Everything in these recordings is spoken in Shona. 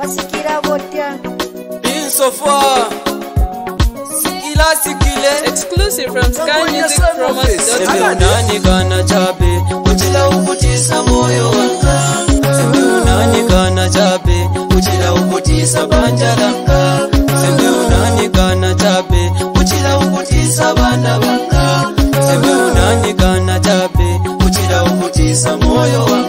vasikira vota insofa sikila sikile exclusive from sky music from us nani kana chabe uchila ukutisa moyo wanga sendu nani kana chabe uchila ukutisa banja langa sendu nani kana chabe uchila ukutisa bana banga sendu nani kana chabe uchila ukutisa moyo wanga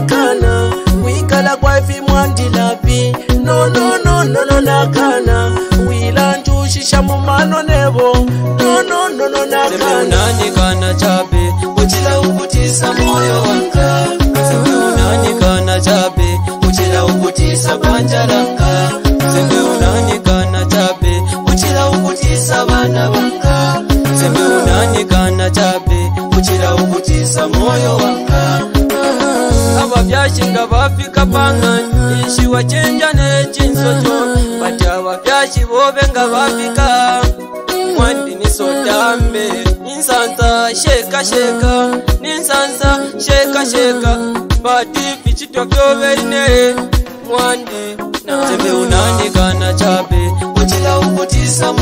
nakana wikala kwaifi mwandilapi nonononono nakana wila njushisha mumano nevo nononono nakanaunanyikana chapi uchila ukutisa moyo wanga unanyikana chapi uchila ukutisa banja langa sembe unanyikana chapi uchila ukutisa bana banga sembe unanyikana chapi uchila ukutisa moyo wanga vavyashinga vafika pang'anya ishi wachenja nechinzozo vata vavyashi vove nga vafika mwadinisotambe ninsanza shekasheka ninsanza shekasheka vati vichitovyoverine mwandi nanzeveunandikana chape uchila ukutisam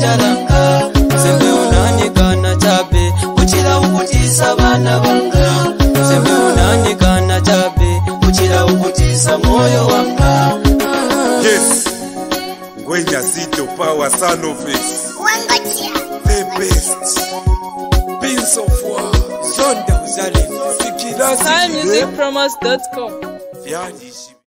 njaranga semwe unanyikana chabe uchira ukutisa vana vanga chabe ukutisa moyo wanga yes zito power son of it wangotia the best pins of war zonda uzali fikira sikirasi music promos.com vyadishi